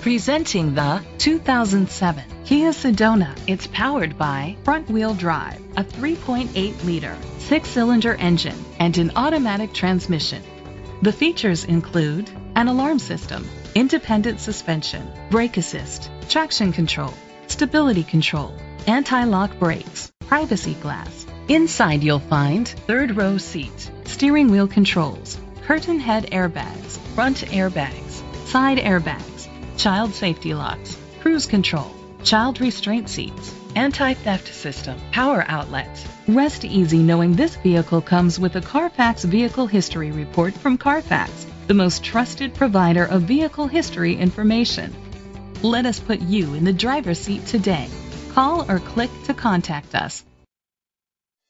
Presenting the 2007 Kia Sedona. It's powered by front-wheel drive, a 3.8-liter six-cylinder engine, and an automatic transmission. The features include an alarm system, independent suspension, brake assist, traction control, stability control, anti-lock brakes, privacy glass. Inside you'll find third row seat, steering wheel controls, curtain head airbags, front airbags, side airbags, child safety locks, cruise control, child restraint seats, anti-theft system, power outlets. Rest easy knowing this vehicle comes with a Carfax Vehicle History Report from Carfax, the most trusted provider of vehicle history information. Let us put you in the driver's seat today. Call or click to contact us.